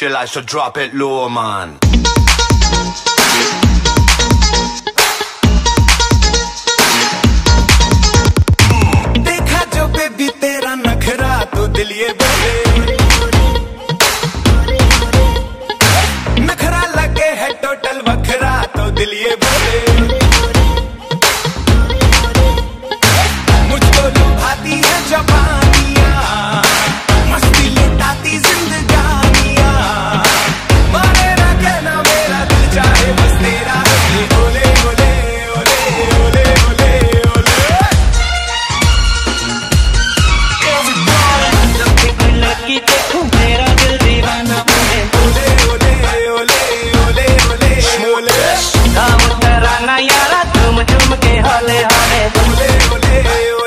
your life, so drop it low, man. हाले हाले। बोले बोले